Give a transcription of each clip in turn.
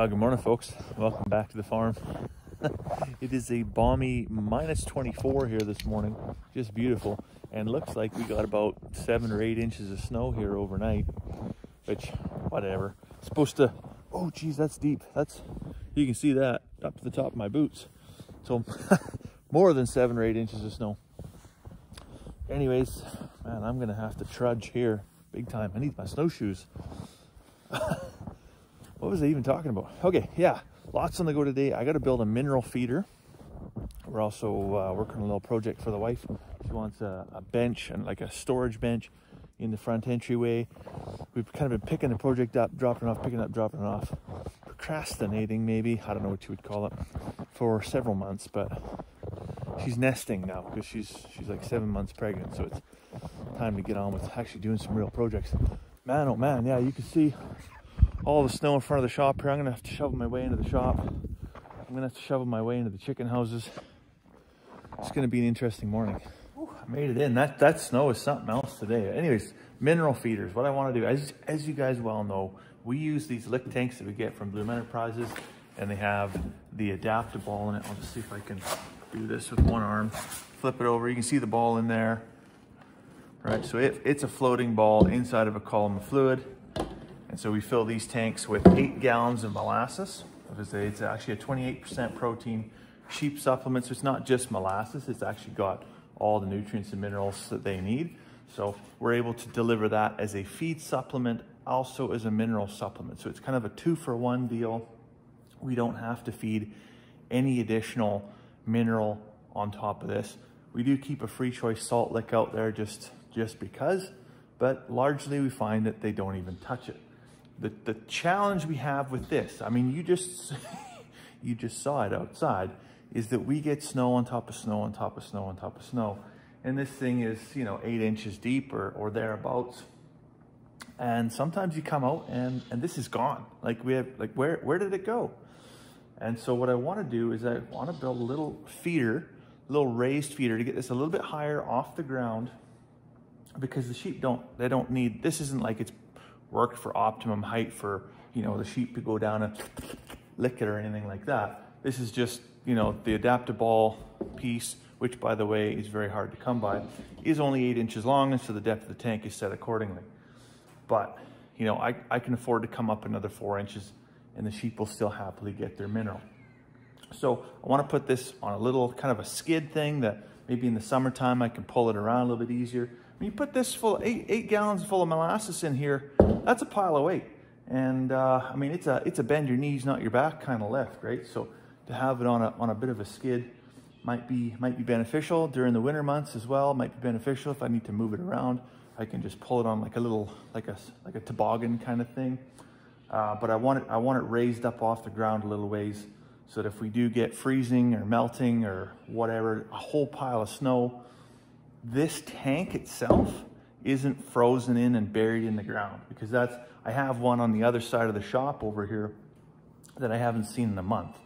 Well, good morning, folks. Welcome back to the farm. it is a balmy minus 24 here this morning. Just beautiful. And looks like we got about seven or eight inches of snow here overnight, which, whatever. It's supposed to, oh, geez, that's deep. That's, you can see that up to the top of my boots. So, more than seven or eight inches of snow. Anyways, man, I'm going to have to trudge here big time. I need my snowshoes. what was I even talking about? Okay, yeah, lots on the go today. I got to build a mineral feeder. We're also uh, working on a little project for the wife. She wants a, a, bench and like a storage bench in the front entryway. We've kind of been picking the project up, dropping off, picking up, dropping off, procrastinating maybe. I don't know what you would call it for several months, but she's nesting now because she's she's like seven months pregnant, so it's time to get on with actually doing some real projects. Man, oh man, yeah, you can see all the snow in front of the shop here. I'm gonna have to shovel my way into the shop. I'm gonna have to shovel my way into the chicken houses. It's gonna be an interesting morning. I made it in. That that snow is something else today. Anyways, mineral feeders. What I want to do, as as you guys well know, we use these lick tanks that we get from Bloom Enterprises, and they have the adaptable in it. I'll just see if I can do this with one arm. Flip it over. You can see the ball in there. Right, so it, it's a floating ball inside of a column of fluid. And so we fill these tanks with eight gallons of molasses. It's actually a 28% protein sheep supplement. So it's not just molasses, it's actually got all the nutrients and minerals that they need. So we're able to deliver that as a feed supplement, also as a mineral supplement. So it's kind of a two for one deal. We don't have to feed any additional mineral on top of this. We do keep a free choice salt lick out there just, just because, but largely we find that they don't even touch it the, the challenge we have with this, I mean, you just, you just saw it outside, is that we get snow on top of snow on top of snow on top of snow. And this thing is, you know, eight inches deep or, or thereabouts. And sometimes you come out and, and this is gone. Like we have, like where, where did it go? And so what I want to do is I want to build a little feeder, a little raised feeder to get this a little bit higher off the ground because the sheep don't, they don't need, this isn't like it's worked for optimum height for, you know, the sheep to go down and lick it or anything like that. This is just, you know, the adaptable piece, which by the way is very hard to come by, is only eight inches long and so the depth of the tank is set accordingly. But, you know, I, I can afford to come up another four inches and the sheep will still happily get their mineral. So I want to put this on a little kind of a skid thing that maybe in the summertime I can pull it around a little bit easier. When you put this full, eight, eight gallons full of molasses in here, that's a pile of weight. And uh, I mean, it's a, it's a bend your knees, not your back kind of lift, right? So to have it on a, on a bit of a skid might be, might be beneficial during the winter months as well. Might be beneficial if I need to move it around. I can just pull it on like a little, like a, like a toboggan kind of thing. Uh, but I want it, I want it raised up off the ground a little ways so that if we do get freezing or melting or whatever, a whole pile of snow, this tank itself isn't frozen in and buried in the ground because that's, I have one on the other side of the shop over here that I haven't seen in a month.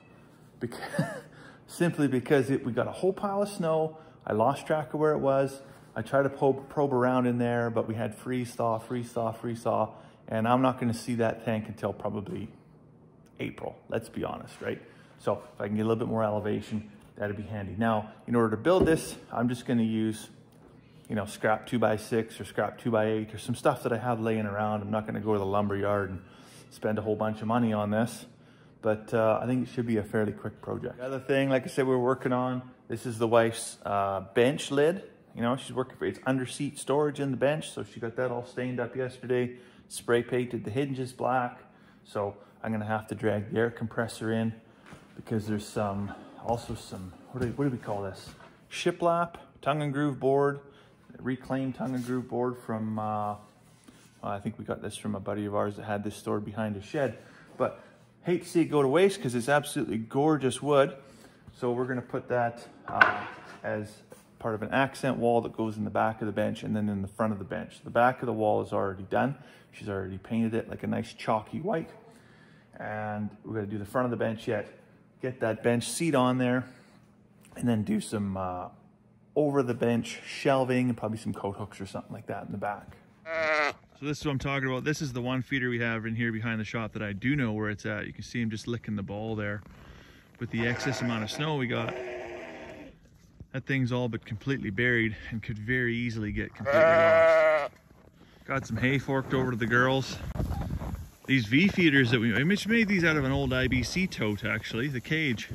Because, simply because it, we got a whole pile of snow. I lost track of where it was. I tried to probe, probe around in there, but we had freeze thaw, freeze thaw, freeze thaw, and I'm not gonna see that tank until probably April, let's be honest, right? So if I can get a little bit more elevation, that'd be handy. Now, in order to build this, I'm just gonna use you know, scrap two by six or scrap two by eight or some stuff that I have laying around. I'm not going to go to the lumber yard and spend a whole bunch of money on this, but uh, I think it should be a fairly quick project. The other thing, like I said, we're working on, this is the wife's uh, bench lid. You know, she's working for, it's under seat storage in the bench. So she got that all stained up yesterday, spray painted the hinges black. So I'm going to have to drag the air compressor in because there's some, also some, what do, what do we call this? Shiplap, tongue and groove board, reclaimed tongue and groove board from, uh, I think we got this from a buddy of ours that had this stored behind his shed. But hate to see it go to waste because it's absolutely gorgeous wood. So we're gonna put that uh, as part of an accent wall that goes in the back of the bench and then in the front of the bench. The back of the wall is already done. She's already painted it like a nice chalky white. And we're gonna do the front of the bench yet, get that bench seat on there, and then do some uh, over the bench shelving and probably some coat hooks or something like that in the back. So this is what I'm talking about. This is the one feeder we have in here behind the shop that I do know where it's at. You can see him just licking the ball there. With the excess amount of snow we got, that thing's all but completely buried and could very easily get completely lost. Got some hay forked over to the girls. These V feeders that we, I made these out of an old IBC tote actually, the cage.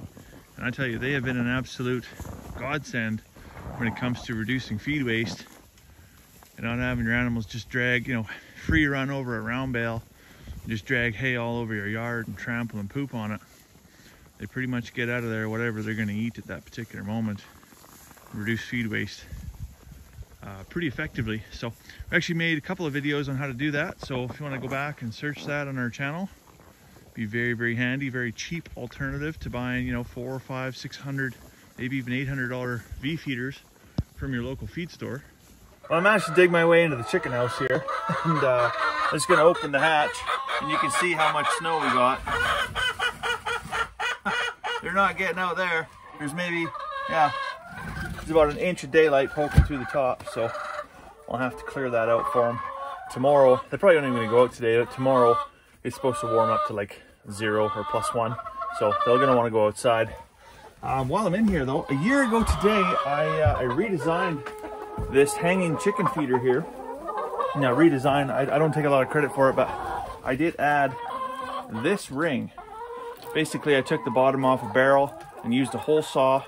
And I tell you, they have been an absolute godsend when it comes to reducing feed waste and not having your animals just drag, you know, free run over a round bale, just drag hay all over your yard and trample and poop on it. They pretty much get out of there whatever they're gonna eat at that particular moment, reduce feed waste uh, pretty effectively. So we actually made a couple of videos on how to do that. So if you wanna go back and search that on our channel, be very, very handy, very cheap alternative to buying, you know, four or five, 600, maybe even $800 V feeders from your local feed store. Well, I managed to dig my way into the chicken house here, and uh, I'm just gonna open the hatch, and you can see how much snow we got. They're not getting out there. There's maybe, yeah, there's about an inch of daylight poking through the top, so I'll have to clear that out for them. Tomorrow, they're probably not even gonna go out today, but tomorrow it's supposed to warm up to like zero or plus one, so they're gonna wanna go outside. Um, while I'm in here though, a year ago today, I, uh, I redesigned this hanging chicken feeder here. Now redesign, I, I don't take a lot of credit for it, but I did add this ring. Basically, I took the bottom off a barrel and used a hole saw.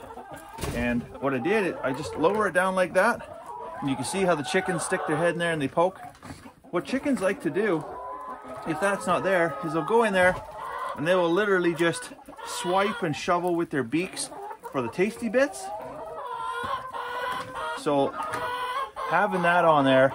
And what I did, I just lower it down like that. And you can see how the chickens stick their head in there and they poke. What chickens like to do, if that's not there, is they'll go in there and they will literally just swipe and shovel with their beaks for the tasty bits. So having that on there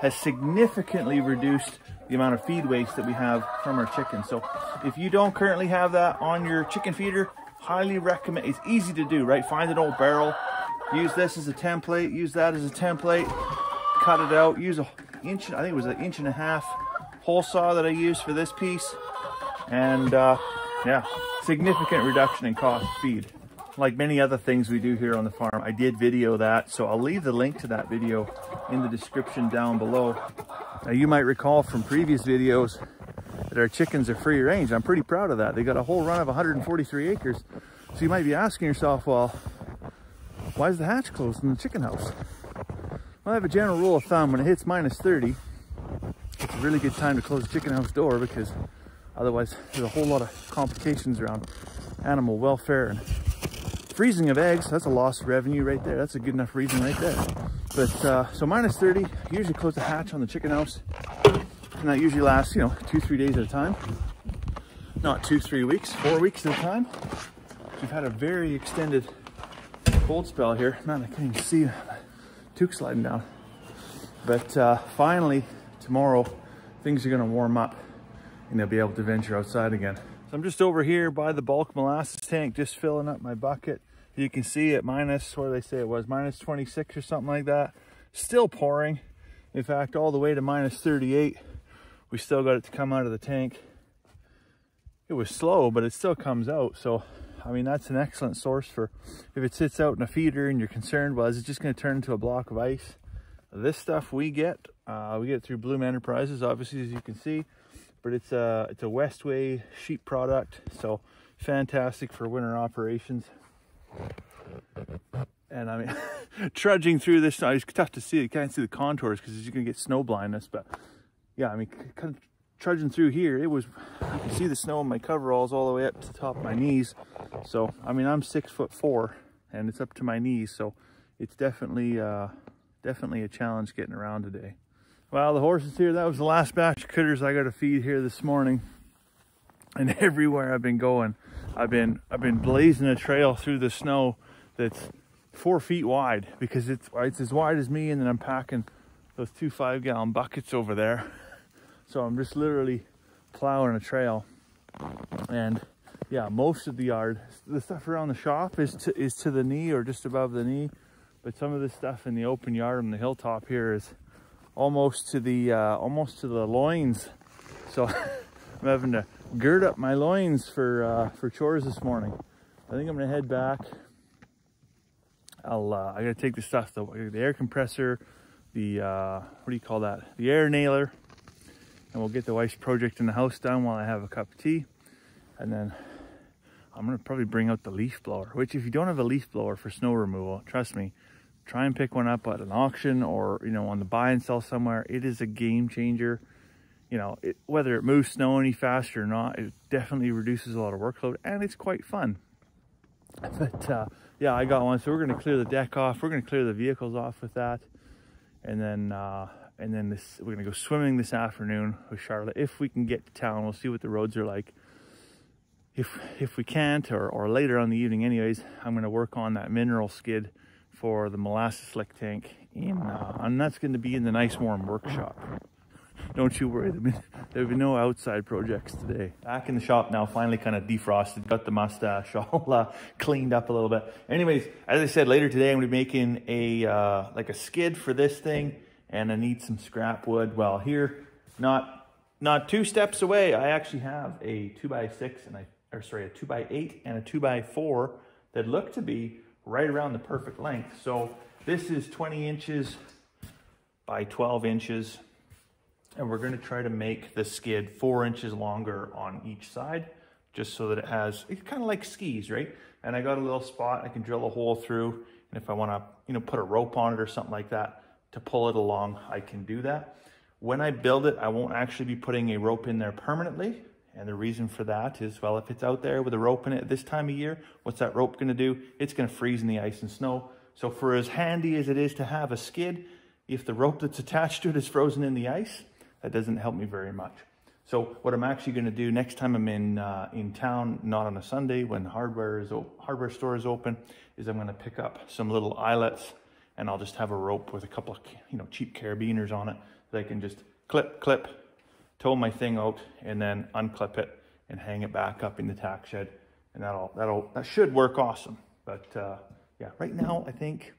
has significantly reduced the amount of feed waste that we have from our chickens. So if you don't currently have that on your chicken feeder, highly recommend, it's easy to do, right? Find an old barrel, use this as a template, use that as a template, cut it out, use a inch, I think it was an inch and a half hole saw that I used for this piece. And uh, yeah, significant reduction in cost feed like many other things we do here on the farm. I did video that, so I'll leave the link to that video in the description down below. Now you might recall from previous videos that our chickens are free range. I'm pretty proud of that. They got a whole run of 143 acres. So you might be asking yourself, well, why is the hatch closed in the chicken house? Well, I have a general rule of thumb. When it hits minus 30, it's a really good time to close the chicken house door because otherwise there's a whole lot of complications around animal welfare and freezing of eggs, that's a lost revenue right there. That's a good enough reason right there. But uh, so minus 30, usually close the hatch on the chicken house. And that usually lasts, you know, two, three days at a time. Not two, three weeks, four weeks at a time. We've had a very extended cold spell here. Man, I can't even see toque sliding down. But uh, finally, tomorrow, things are gonna warm up and they'll be able to venture outside again. So I'm just over here by the bulk molasses tank, just filling up my bucket. You can see it minus, what did they say it was, minus 26 or something like that. Still pouring. In fact, all the way to minus 38. We still got it to come out of the tank. It was slow, but it still comes out. So, I mean, that's an excellent source for, if it sits out in a feeder and you're concerned, well, is it just gonna turn into a block of ice? This stuff we get, uh, we get through Bloom Enterprises, obviously, as you can see, but it's a, it's a Westway sheep product. So fantastic for winter operations and I mean, trudging through this, it's tough to see. You can't see the contours because you're gonna get snow blindness. But yeah, I mean, kind of trudging through here, it was, you can see the snow in my coveralls all the way up to the top of my knees. So, I mean, I'm six foot four and it's up to my knees. So it's definitely, uh, definitely a challenge getting around today. Well, the horses here, that was the last batch of critters I got to feed here this morning. And everywhere I've been going, I've been, I've been blazing a trail through the snow that's four feet wide because it's, it's as wide as me and then I'm packing those two five gallon buckets over there. So I'm just literally plowing a trail. And yeah, most of the yard, the stuff around the shop is to, is to the knee or just above the knee. But some of the stuff in the open yard on the hilltop here is almost to the, uh, almost to the loins. So I'm having to gird up my loins for, uh, for chores this morning. I think I'm gonna head back I'll, uh, I gotta take the stuff, the, the air compressor, the, uh, what do you call that? The air nailer, and we'll get the wife's project in the house done while I have a cup of tea. And then I'm gonna probably bring out the leaf blower, which if you don't have a leaf blower for snow removal, trust me, try and pick one up at an auction or, you know, on the buy and sell somewhere. It is a game changer. You know, it, whether it moves snow any faster or not, it definitely reduces a lot of workload and it's quite fun. But uh, yeah, I got one. So we're gonna clear the deck off. We're gonna clear the vehicles off with that. And then uh, and then this we're gonna go swimming this afternoon with Charlotte if we can get to town. We'll see what the roads are like. If if we can't, or or later on the evening, anyways, I'm gonna work on that mineral skid for the molasses lick tank, in, uh, and that's gonna be in the nice warm workshop. Don't you worry, there'll be no outside projects today. Back in the shop now, finally kind of defrosted, got the mustache all uh, cleaned up a little bit. Anyways, as I said, later today I'm gonna be making a uh, like a skid for this thing and I need some scrap wood. Well, here, not not two steps away, I actually have a two by six and I, or sorry, a two by eight and a two by four that look to be right around the perfect length. So this is 20 inches by 12 inches. And we're gonna try to make the skid four inches longer on each side, just so that it has, it's kind of like skis, right? And I got a little spot I can drill a hole through. And if I wanna, you know, put a rope on it or something like that, to pull it along, I can do that. When I build it, I won't actually be putting a rope in there permanently. And the reason for that is, well, if it's out there with a rope in it this time of year, what's that rope gonna do? It's gonna freeze in the ice and snow. So for as handy as it is to have a skid, if the rope that's attached to it is frozen in the ice, that doesn't help me very much. So what I'm actually going to do next time I'm in uh, in town, not on a Sunday when hardware is hardware store is open, is I'm going to pick up some little eyelets and I'll just have a rope with a couple of, you know, cheap carabiners on it that I can just clip, clip, tow my thing out and then unclip it and hang it back up in the tack shed. And that'll, that'll, that should work awesome. But uh, yeah, right now I think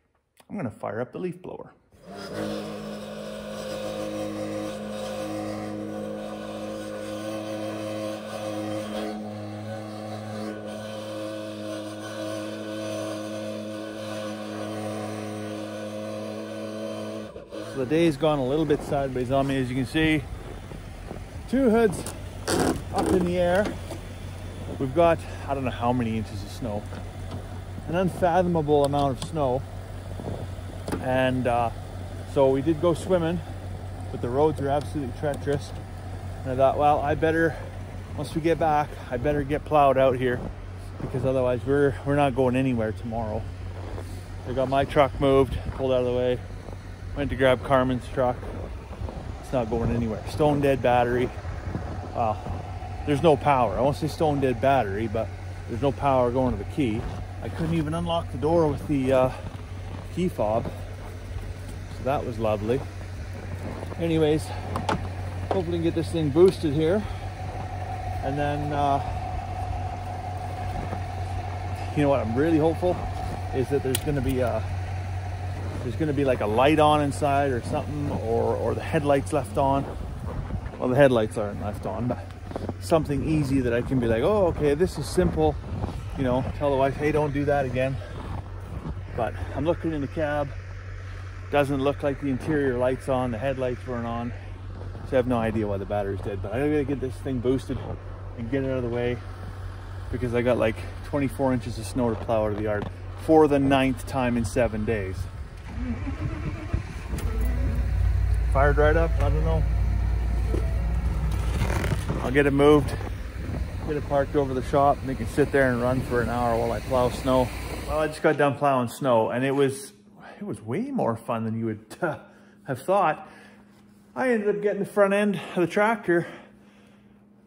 I'm gonna fire up the leaf blower. So the day's gone a little bit sideways on me, as you can see. Two hoods up in the air. We've got, I don't know how many inches of snow, an unfathomable amount of snow. And uh, so we did go swimming, but the roads are absolutely treacherous. And I thought, well, I better, once we get back, I better get plowed out here because otherwise we're, we're not going anywhere tomorrow. I got my truck moved, pulled out of the way, Went to grab Carmen's truck. It's not going anywhere. Stone dead battery. Well, there's no power. I won't say stone dead battery, but there's no power going to the key. I couldn't even unlock the door with the uh, key fob. So that was lovely. Anyways, hopefully get this thing boosted here. And then, uh, you know what I'm really hopeful is that there's going to be a there's going to be like a light on inside or something, or, or the headlights left on. Well, the headlights aren't left on, but something easy that I can be like, oh, okay, this is simple. You know, tell the wife, hey, don't do that again. But I'm looking in the cab. Doesn't look like the interior lights on, the headlights weren't on. So I have no idea why the battery's dead, but I gotta get this thing boosted and get it out of the way because I got like 24 inches of snow to plow out of the yard for the ninth time in seven days. Fired right up, I don't know. I'll get it moved, get it parked over the shop, and it can sit there and run for an hour while I plow snow. Well, I just got done plowing snow, and it was it was way more fun than you would uh, have thought. I ended up getting the front end of the tractor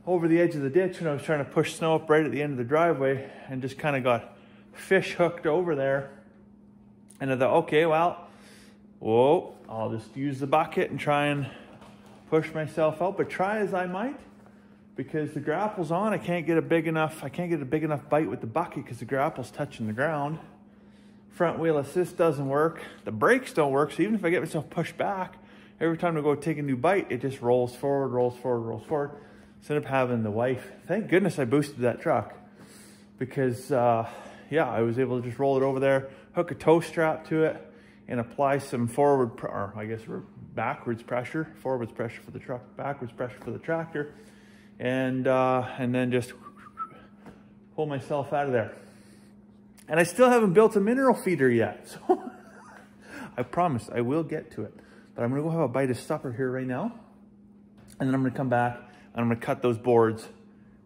over the edge of the ditch when I was trying to push snow up right at the end of the driveway and just kind of got fish hooked over there. And I thought, okay, well, whoa, I'll just use the bucket and try and push myself out. But try as I might, because the grapple's on, I can't get a big enough, I can't get a big enough bite with the bucket because the grapple's touching the ground. Front wheel assist doesn't work. The brakes don't work. So even if I get myself pushed back, every time I go take a new bite, it just rolls forward, rolls forward, rolls forward. Instead of having the wife, thank goodness I boosted that truck because uh, yeah, I was able to just roll it over there, hook a tow strap to it, and apply some forward, or I guess backwards pressure, forwards pressure for the truck, backwards pressure for the tractor, and uh, and then just pull myself out of there. And I still haven't built a mineral feeder yet, so I promise I will get to it. But I'm gonna go have a bite of supper here right now, and then I'm gonna come back and I'm gonna cut those boards,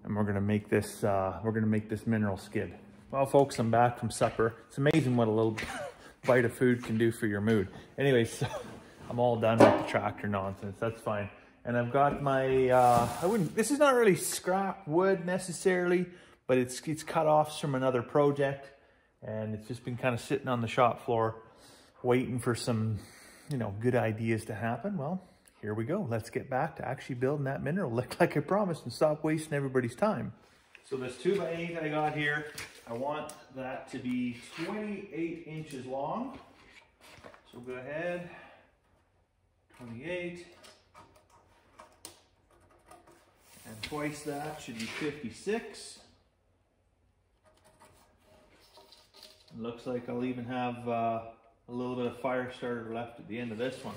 and we're gonna make this uh, we're gonna make this mineral skid. Well, folks, I'm back from supper. It's amazing what a little bite of food can do for your mood. Anyway, so I'm all done with the tractor nonsense. That's fine. And I've got my, uh, I wouldn't, this is not really scrap wood necessarily, but it's, it's cut offs from another project. And it's just been kind of sitting on the shop floor waiting for some, you know, good ideas to happen. Well, here we go. Let's get back to actually building that mineral like, like I promised and stop wasting everybody's time. So this two by eight that I got here, I want that to be 28 inches long. So go ahead, 28. And twice that should be 56. It looks like I'll even have uh, a little bit of fire starter left at the end of this one.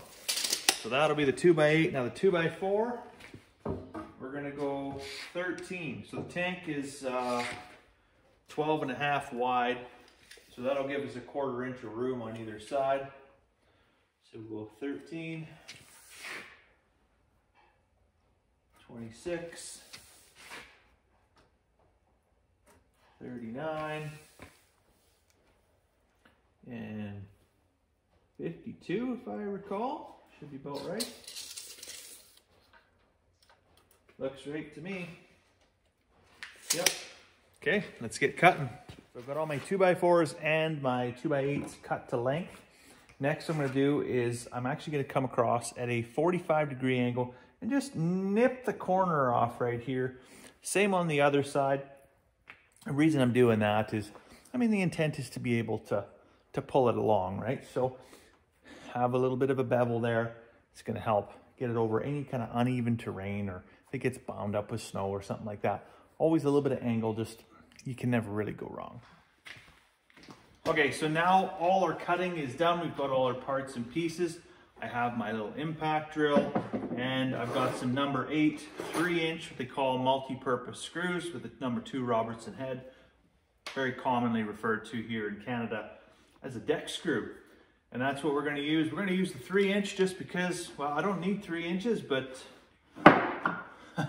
So that'll be the 2 by 8 Now the 2 by 4 we're gonna go 13. So the tank is uh, 12 and a half wide. So that'll give us a quarter inch of room on either side. So we'll go 13, 26, 39, and 52 if I recall. Should be about right. Looks right to me. Yep. Okay, let's get cutting. So I've got all my 2x4s and my 2x8s cut to length. Next I'm gonna do is, I'm actually gonna come across at a 45 degree angle and just nip the corner off right here. Same on the other side. The reason I'm doing that is, I mean, the intent is to be able to, to pull it along, right? So have a little bit of a bevel there. It's gonna help get it over any kind of uneven terrain or if it gets bound up with snow or something like that. Always a little bit of angle, just you can never really go wrong. Okay, so now all our cutting is done. We've got all our parts and pieces. I have my little impact drill and I've got some number eight, three inch, what they call multi-purpose screws with the number two Robertson head. Very commonly referred to here in Canada as a deck screw. And that's what we're gonna use. We're gonna use the three inch just because, well, I don't need three inches, but there's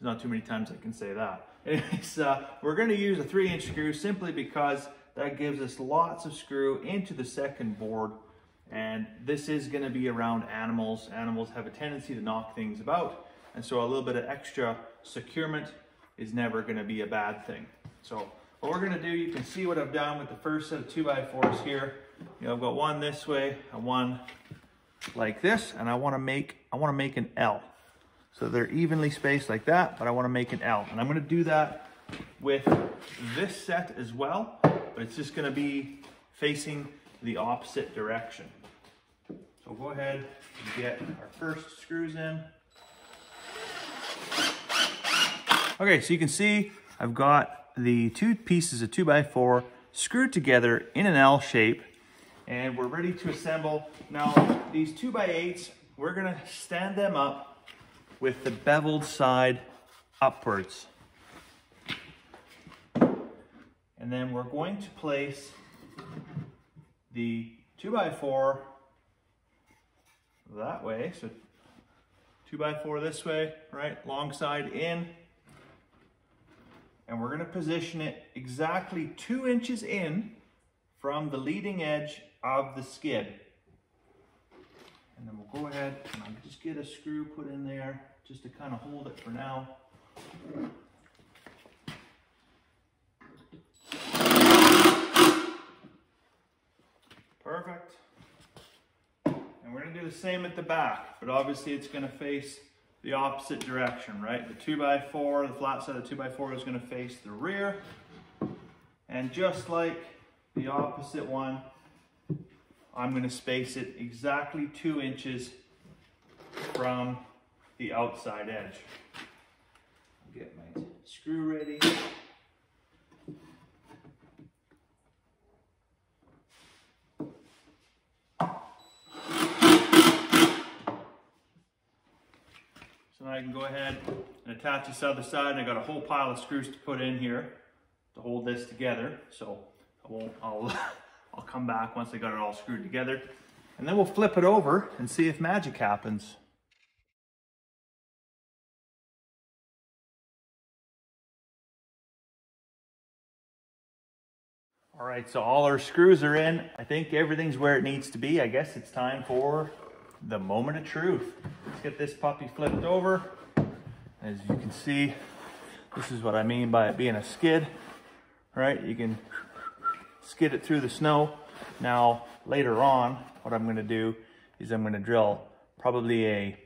not too many times I can say that. Anyways, uh, we're going to use a three inch screw simply because that gives us lots of screw into the second board. And this is going to be around animals. Animals have a tendency to knock things about. And so a little bit of extra securement is never going to be a bad thing. So what we're going to do, you can see what I've done with the first set of two by fours here. You know, I've got one this way and one like this, and I want to make I want to make an L. So they're evenly spaced like that, but I wanna make an L. And I'm gonna do that with this set as well, but it's just gonna be facing the opposite direction. So go ahead and get our first screws in. Okay, so you can see I've got the two pieces of 2x4 screwed together in an L shape and we're ready to assemble. Now, these 2x8s, we're gonna stand them up with the beveled side upwards. And then we're going to place the 2x4 that way. So 2x4 this way, right? Long side in. And we're going to position it exactly two inches in from the leading edge of the skid. And then we'll go ahead and I'll just get a screw put in there just to kind of hold it for now. Perfect. And we're gonna do the same at the back, but obviously it's gonna face the opposite direction, right? The 2x4, the flat side of the 2x4 is gonna face the rear. And just like the opposite one, I'm gonna space it exactly two inches from the outside edge. Get my screw ready. I can go ahead and attach this other side. And I got a whole pile of screws to put in here to hold this together. So I won't, I'll, I'll come back once I got it all screwed together. And then we'll flip it over and see if magic happens. All right, so all our screws are in. I think everything's where it needs to be. I guess it's time for the moment of truth. Let's get this puppy flipped over. As you can see, this is what I mean by it being a skid, right? You can skid it through the snow. Now, later on, what I'm gonna do is I'm gonna drill probably a,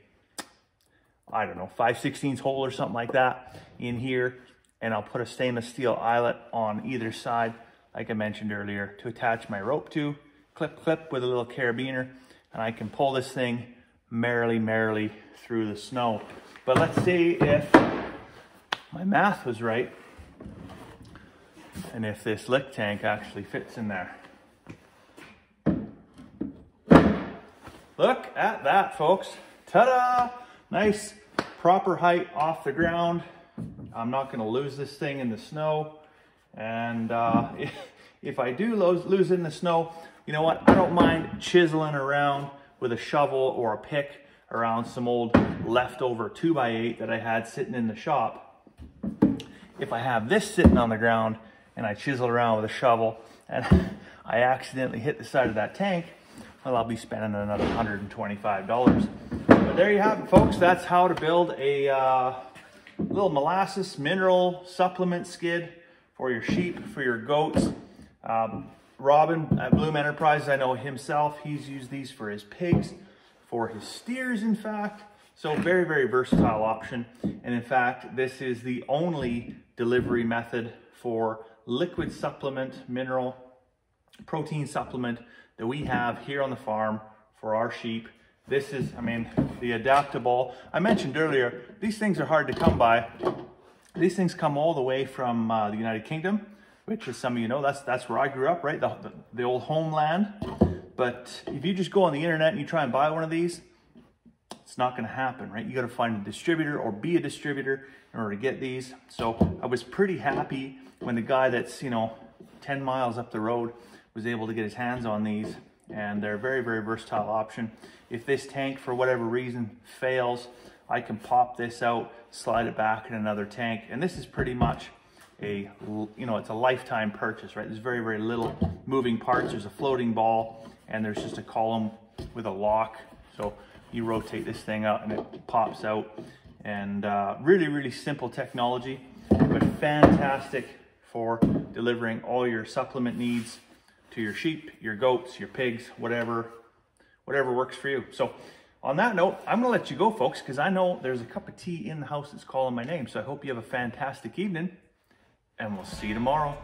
I don't know, 5 16 hole or something like that in here. And I'll put a stainless steel eyelet on either side like I mentioned earlier, to attach my rope to, clip, clip with a little carabiner, and I can pull this thing merrily, merrily through the snow. But let's see if my math was right and if this lick tank actually fits in there. Look at that, folks. Ta-da! Nice, proper height off the ground. I'm not gonna lose this thing in the snow. And uh, if I do lose, lose in the snow, you know what? I don't mind chiseling around with a shovel or a pick around some old leftover 2x8 that I had sitting in the shop. If I have this sitting on the ground and I chisel around with a shovel and I accidentally hit the side of that tank, well, I'll be spending another $125. But there you have it, folks. That's how to build a uh, little molasses mineral supplement skid for your sheep, for your goats. Um, Robin at Bloom Enterprises, I know himself, he's used these for his pigs, for his steers, in fact. So very, very versatile option. And in fact, this is the only delivery method for liquid supplement, mineral, protein supplement that we have here on the farm for our sheep. This is, I mean, the adaptable. I mentioned earlier, these things are hard to come by. These things come all the way from uh, the United Kingdom, which as some of you know, that's, that's where I grew up, right? The, the, the old homeland. But if you just go on the internet and you try and buy one of these, it's not going to happen, right? You got to find a distributor or be a distributor in order to get these. So I was pretty happy when the guy that's, you know, 10 miles up the road was able to get his hands on these. And they're a very, very versatile option. If this tank, for whatever reason, fails, I can pop this out, slide it back in another tank. And this is pretty much a, you know, it's a lifetime purchase, right? There's very, very little moving parts. There's a floating ball and there's just a column with a lock. So you rotate this thing out and it pops out. And uh, really, really simple technology, but fantastic for delivering all your supplement needs to your sheep, your goats, your pigs, whatever, whatever works for you. So on that note, I'm to let you go, folks, because I know there's a cup of tea in the house that's calling my name. So I hope you have a fantastic evening, and we'll see you tomorrow.